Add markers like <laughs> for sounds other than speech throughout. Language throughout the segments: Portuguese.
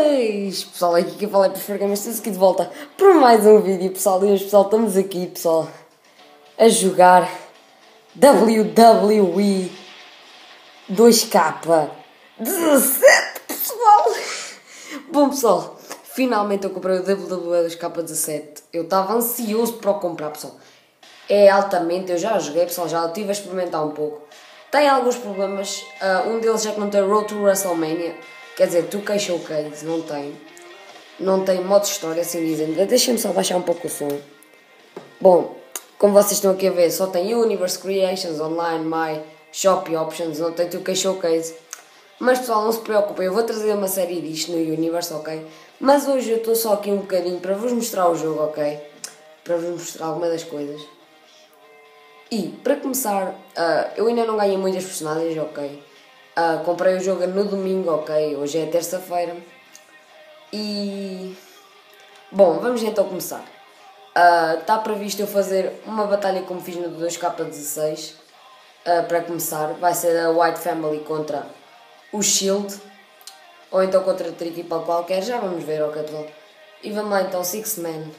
Boas! Pessoal, aqui que eu falei para Fergama, estamos aqui de volta para mais um vídeo, pessoal. E hoje, pessoal, estamos aqui, pessoal, a jogar WWE 2K 17, pessoal! Bom, pessoal, finalmente eu comprei o WWE 2K 17. Eu estava ansioso para o comprar, pessoal. É altamente, eu já joguei, pessoal, já estive a experimentar um pouco. Tem alguns problemas, uh, um deles é que não tem Road to WrestleMania. Quer dizer, tu k Showcase não tem. Não tem modo história, assim dizendo. Deixa-me só baixar um pouco o som. Bom, como vocês estão aqui a ver, só tem Universe Creations, Online, My, Shop Options, não tem 2K Showcase. Mas pessoal, não se preocupem, eu vou trazer uma série disto no Universe, ok? Mas hoje eu estou só aqui um bocadinho para vos mostrar o jogo, ok? Para vos mostrar alguma das coisas. E, para começar, uh, eu ainda não ganhei muitas personagens, ok? Uh, comprei o jogo no domingo, ok? Hoje é terça-feira. E. Bom, vamos então começar. Está uh, previsto eu fazer uma batalha como fiz no 2K16. Uh, para começar, vai ser a White Family contra o Shield. Ou então contra outra equipa qualquer, já vamos ver, ok? E vamos lá então, Six Man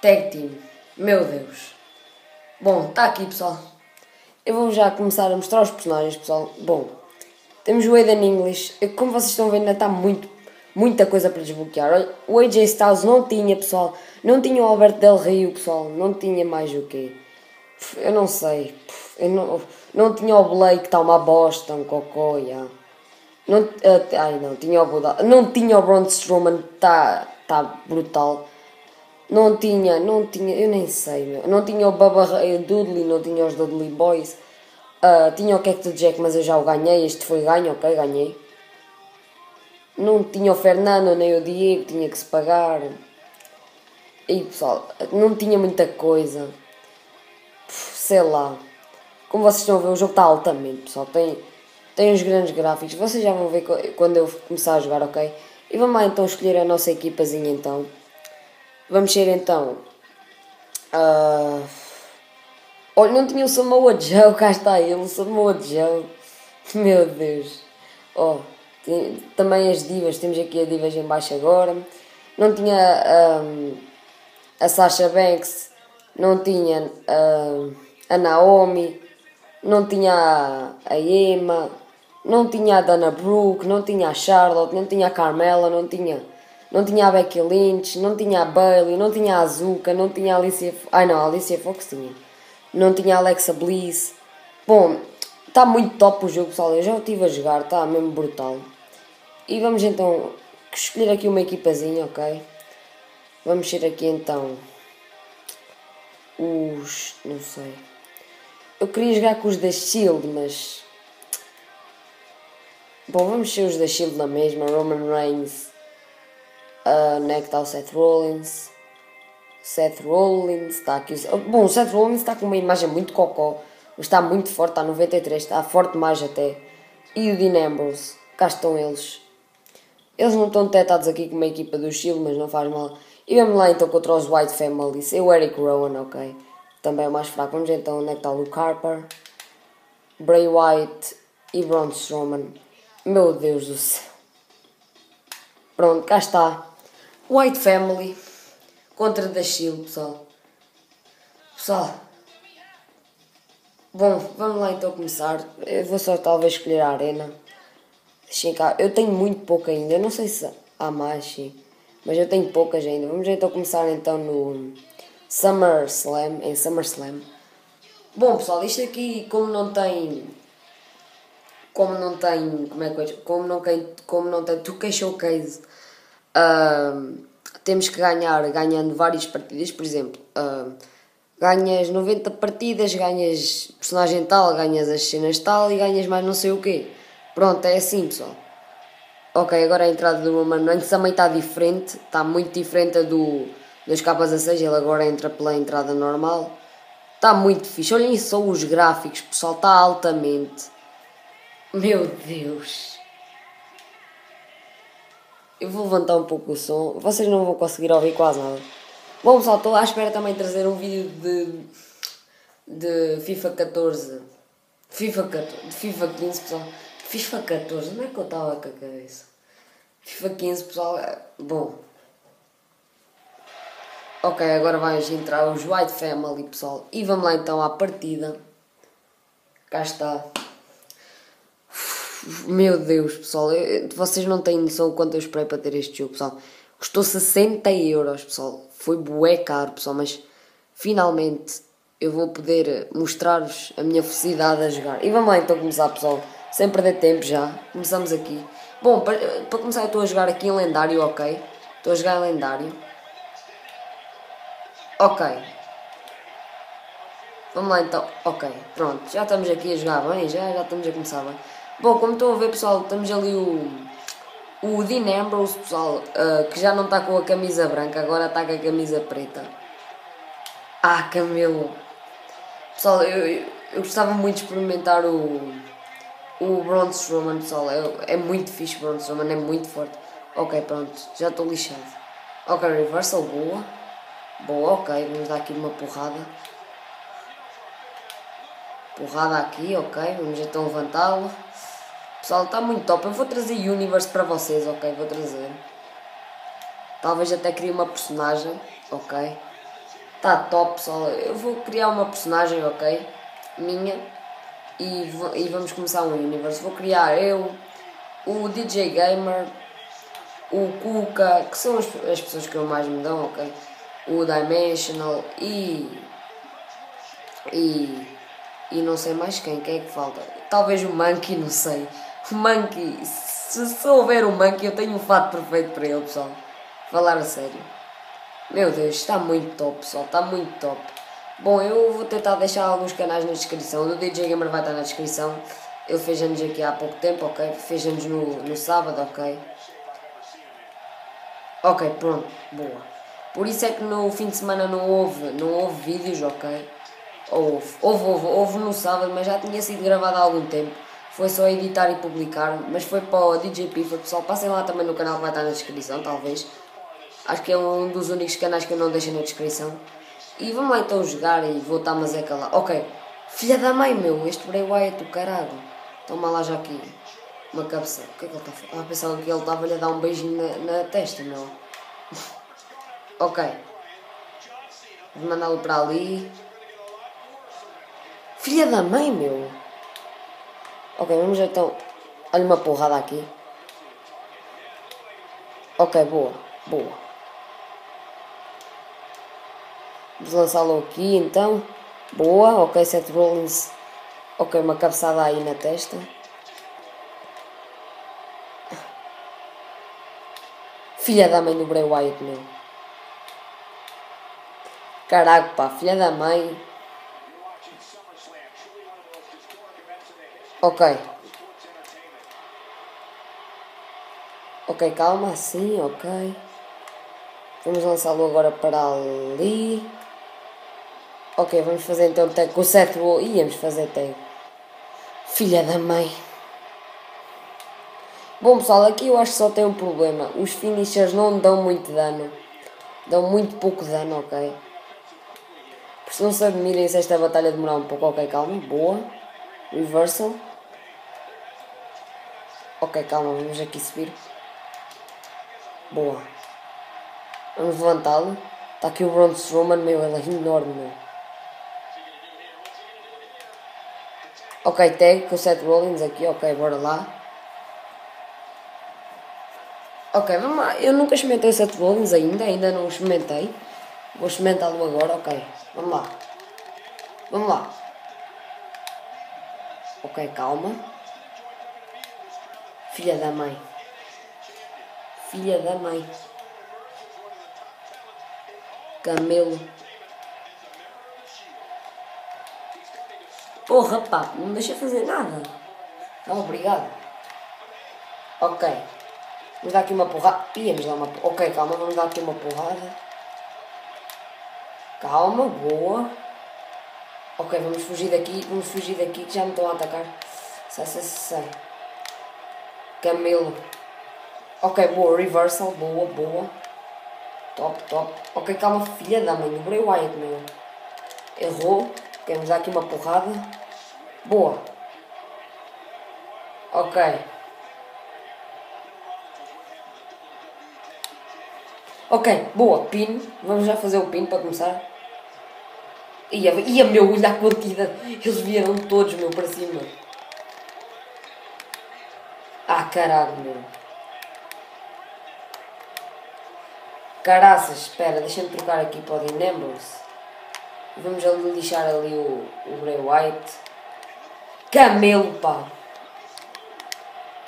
Tag Team. Meu Deus. Bom, está aqui pessoal. Eu vou já começar a mostrar os personagens, pessoal. Bom, temos o Aiden English. Como vocês estão vendo, ainda está muito, muita coisa para desbloquear. O AJ Styles não tinha, pessoal. Não tinha o Alberto Del Rio, pessoal. Não tinha mais o quê? Eu não sei. Eu não, não tinha o Blake, que está uma bosta, um cocô, yeah. Não, uh, ai não, tinha o Buda. Não tinha o Braun Strowman, está tá brutal. Não tinha, não tinha, eu nem sei, meu. Não tinha o Baba Dudley, não tinha os Dudley Boys. Uh, tinha o Cactus Jack, mas eu já o ganhei. Este foi ganho, ok, ganhei. Não tinha o Fernando nem o Diego, tinha que se pagar. E pessoal, não tinha muita coisa. Sei lá. Como vocês estão a ver, o jogo está altamente, pessoal. Tem, tem uns grandes gráficos. Vocês já vão ver quando eu começar a jogar, ok? E vamos lá então escolher a nossa equipazinha então. Vamos ser então. Uh... Olha, não tinha o Samoa Joe, cá está ele, o Samoa Joe. Meu Deus. Oh, tem, também as divas, temos aqui a divas em baixo agora. Não tinha um, a Sasha Banks, não tinha uh, a Naomi, não tinha a Emma, não tinha a Dana Brooke, não tinha a Charlotte, não tinha a Carmela, não tinha não tinha a Becky Lynch, não tinha a Bailey, não tinha a Azuka, não tinha a Alicia. Ai não, a Alicia Fox tinha. Não tinha a Alexa Bliss. Bom, está muito top o jogo, pessoal. Eu já o estive a jogar, está mesmo brutal. E vamos então escolher aqui uma equipazinha, ok? Vamos ser aqui então os. não sei. Eu queria jogar com os da Shield, mas. Bom, vamos ser os da Shield na mesma. Roman Reigns, Uh, onde é está o Seth Rollins? Seth Rollins está aqui. Bom, o Seth Rollins está com uma imagem muito cocó. Está muito forte, está 93, está forte mais até. E o Dean Ambrose, cá estão eles. Eles não estão detectados aqui com uma equipa do Shield, mas não faz mal. E vamos lá então contra os White Families. E o Eric Rowan, ok. Também é o mais fraco. Vamos então onde é que está o Luke Harper, Bray White e Braun Strowman. Meu Deus do céu. Pronto, cá está. White Family contra The Shield, pessoal. Pessoal. Bom, vamos lá então começar. Eu vou só talvez escolher a arena. Deixem cá. Eu tenho muito pouco ainda. Eu não sei se há mais, sim. Mas eu tenho poucas ainda. Vamos então começar então no Summer Slam. Em Summer Slam. Bom pessoal, isto aqui como não tem. Como não tem. Como é que Como não tem. Como não tem 2K Showcase Uh, temos que ganhar ganhando várias partidas, por exemplo, uh, ganhas 90 partidas, ganhas personagem tal, ganhas as cenas tal e ganhas mais não sei o quê. Pronto, é assim pessoal. Ok, agora a entrada do Roman Reigns também está diferente, está muito diferente do das capas a 6, ele agora entra pela entrada normal. Está muito fixe, olhem só os gráficos, pessoal, está altamente. Meu Deus. Eu vou levantar um pouco o som. Vocês não vão conseguir ouvir quase nada. Bom pessoal, estou à espera também de trazer um vídeo de, de FIFA 14. FIFA 14. De FIFA 15 pessoal. FIFA 14, não é que eu estava com a cabeça? FIFA 15, pessoal, é bom. Ok, agora vamos entrar os White Family, pessoal. E vamos lá então à partida. Cá está. Meu Deus, pessoal, vocês não têm noção quanto eu esperei para ter este jogo, pessoal. Custou 60 euros, pessoal. Foi bué caro, pessoal, mas finalmente eu vou poder mostrar-vos a minha felicidade a jogar. E vamos lá então começar, pessoal. Sem perder tempo já. Começamos aqui. Bom, para, para começar eu estou a jogar aqui em lendário, ok? Estou a jogar em lendário. Ok. Vamos lá então. Ok, pronto. Já estamos aqui a jogar bem, já, já estamos a começar bem. Bom, como estão a ver pessoal, estamos ali o. O Dean Ambrose, pessoal, uh, que já não está com a camisa branca, agora está com a camisa preta. Ah, Camelo! Pessoal, eu, eu, eu gostava muito de experimentar o o Braun Strowman, pessoal, é, é muito fixe. O Braun Strowman é muito forte. Ok, pronto, já estou lixado. Ok, reversal, boa. Boa, ok, vamos dar aqui uma porrada. Porrada aqui, ok, vamos então levantá-lo. Pessoal, está muito top. Eu vou trazer Universe para vocês, ok, vou trazer. Talvez até crie uma personagem, ok. Está top, pessoal. Eu vou criar uma personagem, ok, minha e, e vamos começar um universo. Vou criar eu, o DJ Gamer, o Kuka, que são as, as pessoas que eu mais me dão, ok? O Dimensional e. E. E não sei mais quem, quem é que falta? Talvez o Monkey, não sei. O Monkey, se, se houver o Monkey, eu tenho um fato perfeito para ele, pessoal. Falar a sério. Meu Deus, está muito top, pessoal, está muito top. Bom, eu vou tentar deixar alguns canais na descrição. O do DJ Gamer vai estar na descrição. Ele fez anos aqui há pouco tempo, ok? Fez anos no, no sábado, ok? Ok, pronto, boa. Por isso é que no fim de semana não houve, não houve vídeos, ok? Houve, houve, houve, houve no sábado, mas já tinha sido gravado há algum tempo. Foi só editar e publicar, mas foi para o DJ Pifa, pessoal. Passem lá também no canal que vai estar na descrição, talvez. Acho que é um dos únicos canais que eu não deixo na descrição. E vamos lá então jogar e voltar mas é lá. Ok. Filha da mãe, meu. Este Bray Wyatt, o caralho. Toma lá já aqui. Uma cabeça. O que é que ele está a fazer? Ah, pensava que ele estava-lhe a dar um beijinho na, na testa, meu. <laughs> ok. Vou mandá-lo para ali. Filha da mãe, meu. Ok, vamos então. Olha uma porrada aqui. Ok, boa. Boa. Vamos lançá-lo aqui então. Boa, ok, Seth Rollins. Ok, uma cabeçada aí na testa. Filha da mãe do Bray Wyatt, meu. Caraca, pá, filha da mãe. Ok. Ok, calma, assim, ok. Vamos lançá-lo agora para ali. Ok, vamos fazer então tag com o Seth Rollins. Íamos fazer tag. Filha da mãe. Bom pessoal, aqui eu acho que só tem um problema. Os finishers não dão muito dano. Dão muito pouco dano, ok? Por se não se admirem se esta batalha demorar um pouco. Ok, calma. Boa. Reversal. Ok, calma. Vamos aqui subir. Boa. Vamos levantá-lo. Está aqui o Braun Strowman, meu. Ele é enorme, meu. Ok, tag com o Seth Rollins aqui, ok, bora lá. Ok, vamos lá. Eu nunca experimentei o Seth Rollins ainda, ainda não experimentei. Vou experimentá-lo agora, ok. Vamos lá. Vamos lá. Ok, calma. Filha da mãe. Filha da mãe. Camelo. Porra, pá, não me deixa fazer nada. Não, obrigado. Ok. Vamos dar aqui uma porrada. Íamos dar uma Ok, calma, vamos dar aqui uma porrada. Calma, boa. Ok, vamos fugir daqui. Vamos fugir daqui que já me estão a atacar. Sai, sai, sai. Camelo. Ok, boa. Reversal. Boa, boa. Top, top. Ok, calma, filha da mãe. O Bray Wyatt, meu. Errou. Temos aqui uma porrada. Boa. Ok. Ok, boa, pin. Vamos já fazer o pin para começar. Ia, ia meu, olha a quantidade. Eles vieram todos, meu, para cima. Caralho, meu. Caraças, espera, deixa-me trocar aqui para o Dinambros. Vamos ali lixar ali o, o Grey White. Camelo, pá!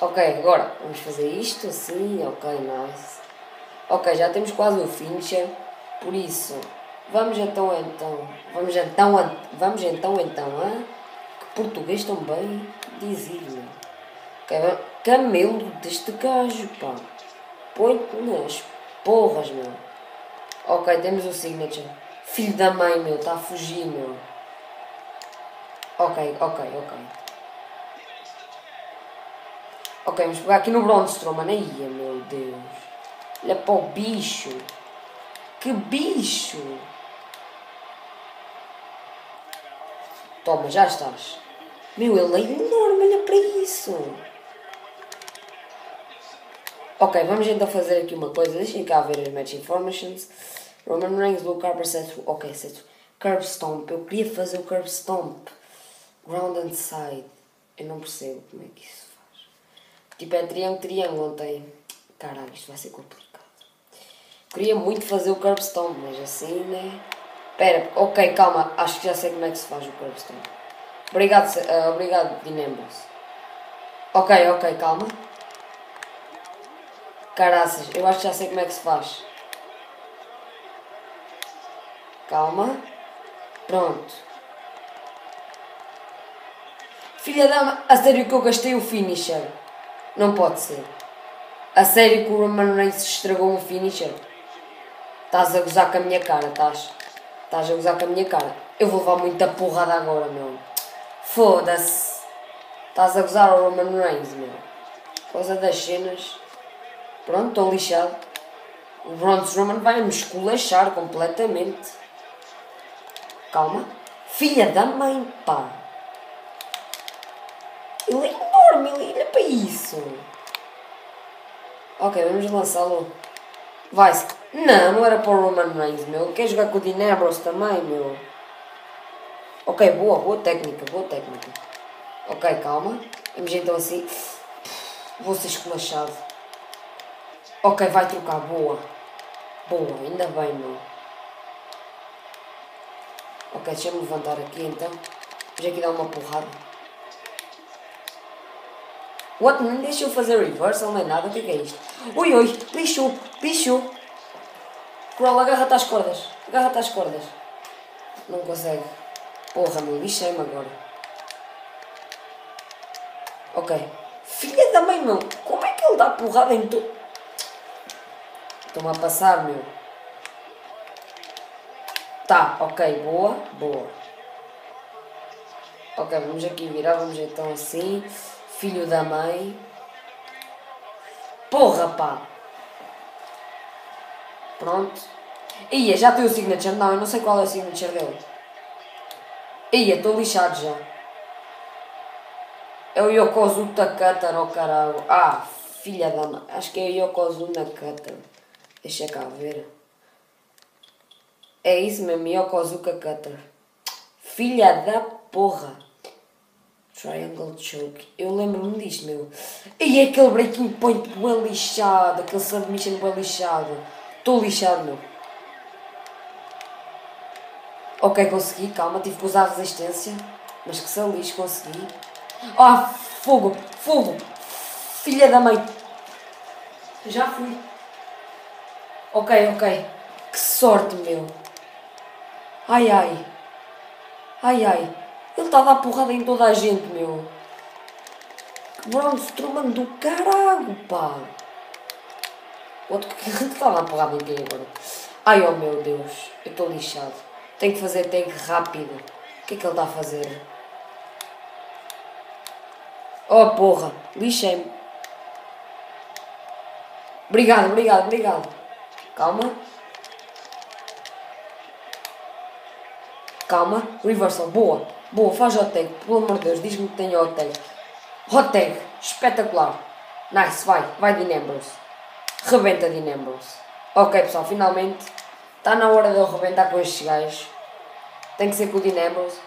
Ok, agora vamos fazer isto assim, ok, nice. Ok, já temos quase o finisher, por isso, vamos então, então, vamos então, vamos então, então, hein? que português também dizia. Ok, camelo deste gajo, pá. Põe-te nas porras, meu. Ok, temos o signature. Filho da mãe, meu, está a fugir, meu. Ok, ok, ok. Ok, vamos pegar aqui no Bronze Strowman. Aí, meu Deus. Olha para o bicho. Que bicho. Toma, já estás. Meu, ele é enorme, olha para isso. Ok, vamos então fazer aqui uma coisa. Deixem cá ver as match informations. Roman Reigns, Luke Harper, Seth... Ok, Seth... Curb Stomp. Eu queria fazer o Curb Stomp. Ground and Side. Eu não percebo como é que isso faz. Tipo, é triângulo, triângulo, não tem... Caralho, isto vai ser complicado. Queria muito fazer o Curb Stomp, mas assim, né? Pera, ok, calma. Acho que já sei como é que se faz o Curb Stomp. Obrigado, uh, obrigado, Dinambos. Ok, ok, calma. Caraças, eu acho que já sei como é que se faz. Calma. Pronto. Filha da... A sério que eu gastei o finisher. Não pode ser. A sério que o Roman Reigns estragou um finisher. Estás a gozar com a minha cara, estás? Estás a gozar com a minha cara. Eu vou levar muita porrada agora, meu. Foda-se. Estás a gozar o Roman Reigns, meu. Por causa das cenas. Pronto, estou lixado. O Braun Strowman vai me esculachar completamente. Calma. Filha da mãe, pá. Ele é enorme, ele olha para isso. Ok, vamos lançá-lo. Vai-se. Não, não era para o Roman Reigns, meu. Quer jogar com o Dinebros também, meu. Ok, boa, boa técnica, boa técnica. Ok, calma. Vamos então assim. Vou ser esculachado. Ok, vai trocar. Boa. Boa, ainda bem, meu. Ok, deixa-me levantar aqui então. Vamos aqui dar uma porrada. What? Nem deixou fazer reversal nem nada. O que é, que é isto? Ui, ui. Bicho. Bicho. Crawl, agarra-te às cordas. Agarra-te às cordas. Não consegue. Porra, meu. Lixei-me agora. Ok. Filha da mãe, meu. Como é que ele dá porrada em tudo? Estão a passar, meu. Tá, ok, boa, boa. Ok, vamos aqui virar, vamos então assim. Filho da mãe. Porra, pá. Pronto. Ia, já tem o signature. Não, eu não sei qual é o signature dele. Ia, estou lixado já. É o Yokozuna Cutter, oh caralho. Ah, filha da. Acho que é o Yokozuna Cutter. Deixa cá ver. É isso mesmo, Yokozuka Cutter. Filha da porra. Triangle Choke. Eu lembro-me disto, meu. E aquele breaking point bem lixado. Aquele submission bem lixado. Estou lixado, meu. Ok, consegui. Calma, tive que usar resistência. Mas que lixo, consegui. Ah, fogo, fogo. Filha da mãe. Já fui. Ok, ok. Que sorte, meu. Ai, ai. Ai, ai. Ele está a dar porrada em toda a gente, meu. Que Braun Strowman do caralho, pá. Outro que <laughs> está a dar porrada em quem agora? Ai, oh meu Deus. Eu estou lixado. Tenho que fazer tag rápido. O que é que ele está a fazer? Oh, porra. Lixei-me. Obrigado, obrigado, obrigado. Calma. Calma. Reversal. Boa. Boa. Faz hot tag. Pelo amor de Deus. Diz-me que tem hot tag. Hot tag. Espetacular. Nice. Vai. Vai Dinambros. Rebenta Dinambros. Ok, pessoal, finalmente. Está na hora de eu arrebentar com estes gajos. Tem que ser com o Dean Ambrose.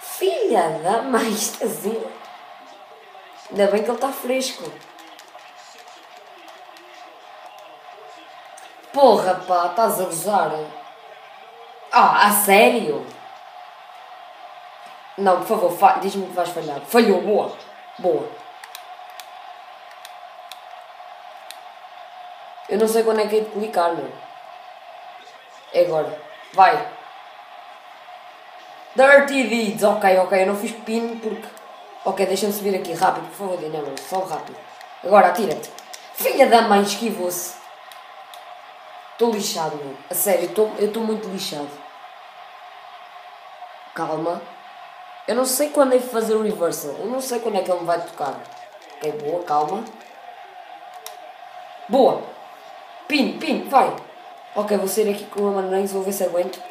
Filha da mãe, isto assim. Ainda bem que ele está fresco. Porra, pá, estás a gozar. Ah, a sério? Não, por favor, diz-me que vais falhar. Falhou, boa. Boa. Eu não sei quando é que é de clicar, meu. É agora. Vai. Dirty Deeds. Ok, ok. Eu não fiz pin porque... Ok, deixa-me subir aqui. Rápido, por favor, Dinamo. Só rápido. Agora, atira-te. Filha da mãe, esquivou-se. Estou lixado, meu. A sério, eu estou muito lixado. Calma. Eu não sei quando é fazer o reversal. Eu não sei quando é que ele me vai tocar. Ok, boa, calma. Boa. Pin, pin, vai. Ok, vou sair aqui com o Roman Reigns, vou ver se aguento.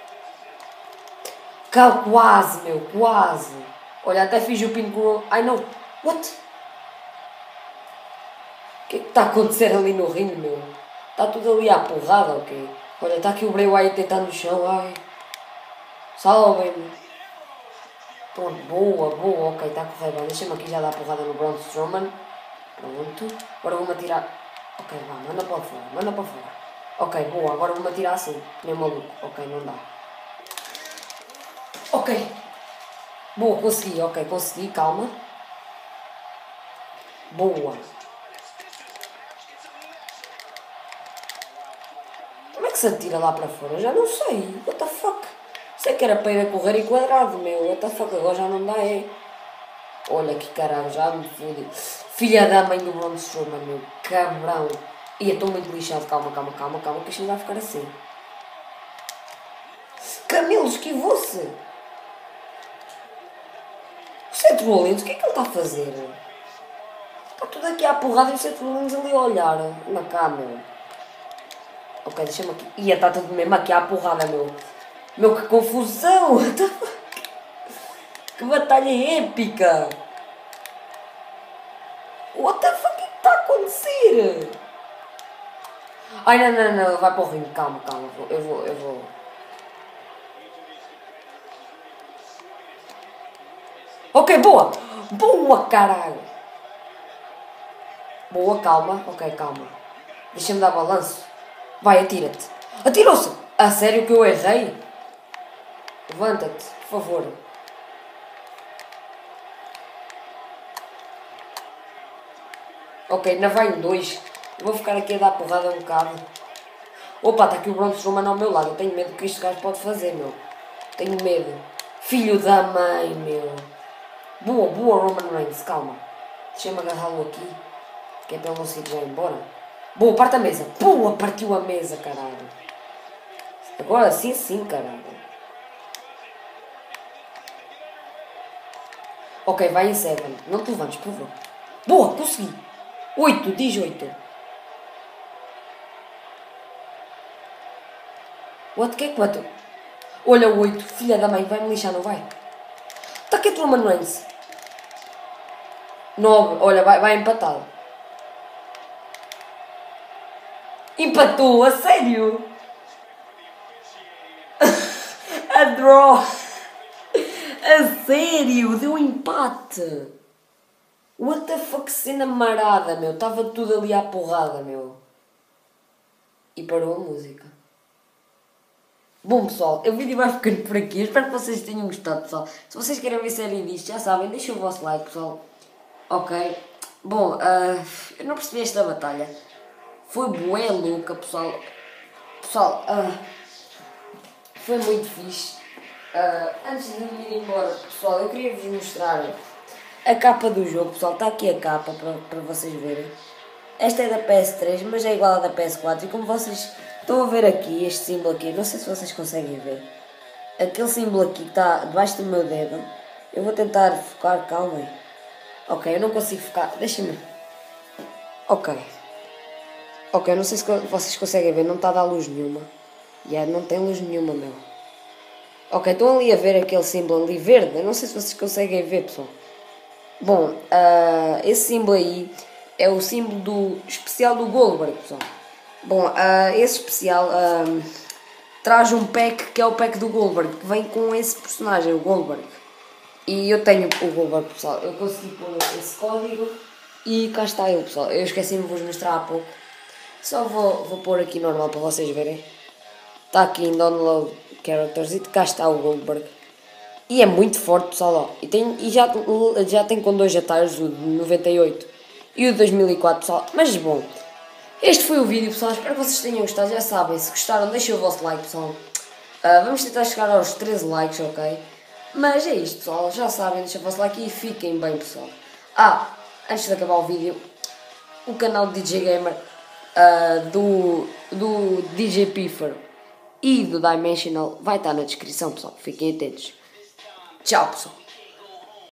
Cal, quase, meu, quase. Olha, até fiz o pin com o... Ai, não. What? O que é que está a acontecer ali no ringue, meu? Está tudo ali à porrada, ok? Olha, está aqui o Bray Wyatt deitado no chão, ai. Salvem-me. Pronto, boa, boa, ok, está a correr bem. Deixa-me aqui já dar porrada no Braun Strowman. Pronto. Agora vou-me atirar. Ok, vá, manda para fora, manda para fora. Ok, boa, agora vou-me atirar assim. Nem maluco. Ok, não dá. Ok. Boa, consegui, ok, consegui, calma. Boa. Como é que se atira lá para fora? Já não sei. What the fuck? Sei que era para ir a correr e quadrado, meu. What the fuck, agora já não dá, é. Olha que caralho, já me fudi. Filha da mãe do Braun Strowman, meu. Cabrão. E estou muito lixado. Calma, calma, calma, calma, que isto não vai ficar assim. Camilo, esquivou-se. O Seth Rollins, o que é que ele está a fazer? Está tudo aqui à porrada e o Seth Rollins ali a olhar na câmera. Ok, deixa-me aqui. Ia, está tudo mesmo aqui à porrada, meu. Meu, que confusão! <laughs> que batalha épica! What the fuck que está a acontecer? Ai, não, não, não, vai para o ringue, calma, calma, eu vou, eu vou. Ok, boa! Boa, caralho! Boa, calma, ok, calma. Deixa-me dar balanço. Vai, atira-te. Atirou-se! A sério que eu errei? Levanta-te, por favor. Ok, ainda vai em dois. Vou ficar aqui a dar porrada um bocado. Opa, está aqui o Braun Strowman ao meu lado. Eu tenho medo do que este gajo pode fazer, meu. Tenho medo. Filho da mãe, meu. Boa, boa Roman Reigns, calma. Deixa-me agarrá-lo aqui. Que é para ele não sair já embora. Boa, parte a mesa. Boa, partiu a mesa, caralho. Agora sim, sim, caralho. Ok, vai em 7. Não te levantes, por favor. Boa, consegui. 8, diz 8. What, que é que bateu? Olha o 8, filha da mãe, vai-me lixar, não vai? Está aqui a tua Reigns. 9, olha, vai, vai empatado. Empatou, a sério? <laughs> a draw. A sério, deu um empate. What the fuck, cena marada, meu. Estava tudo ali à porrada, meu. E parou a música. Bom, pessoal, o vídeo vai ficando por aqui. Eu espero que vocês tenham gostado, pessoal. Se vocês querem ver série disto, já sabem, deixem o vosso like, pessoal. Ok. Bom, uh, eu não percebi esta batalha. Foi bué louca, pessoal. Pessoal, uh, foi muito fixe. Uh, antes de me ir embora, pessoal, eu queria vos mostrar a capa do jogo, pessoal. Está aqui a capa para, para vocês verem. Esta é da PS3, mas é igual à da PS4. E como vocês estão a ver aqui, este símbolo aqui, não sei se vocês conseguem ver. Aquele símbolo aqui está debaixo do meu dedo. Eu vou tentar focar, calma aí. Ok, eu não consigo focar. Deixem-me. Ok. Ok, não sei se vocês conseguem ver, não está a dar luz nenhuma. Yeah, não tem luz nenhuma, meu. Ok, estão ali a ver aquele símbolo ali verde. Não sei se vocês conseguem ver, pessoal. Bom, uh, esse símbolo aí é o símbolo do especial do Goldberg, pessoal. Bom, uh, esse especial uh, traz um pack que é o pack do Goldberg, que vem com esse personagem, o Goldberg. E eu tenho o Goldberg, pessoal. Eu consegui pôr esse código e cá está ele, pessoal. Eu esqueci-me de vos mostrar há pouco. Só vou, vou pôr aqui normal para vocês verem. Está aqui em Download Characters e cá está o Goldberg. E é muito forte, pessoal. Ó. E, tem, e já, já tem com dois atalhos, o de 98 e o de 2004, pessoal. Mas bom, este foi o vídeo, pessoal. Espero que vocês tenham gostado. Já sabem, se gostaram, deixem o vosso like, pessoal. Uh, vamos tentar chegar aos 13 likes, ok? Mas é isto, pessoal. Já sabem, deixem o vosso like e fiquem bem, pessoal. Ah, antes de acabar o vídeo, o canal do DJ Gamer uh, do, do DJ Piffer e do Dimensional vai estar na descrição, pessoal. Fiquem atentos. Tchau, pessoal.